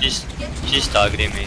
She's she's targeting me.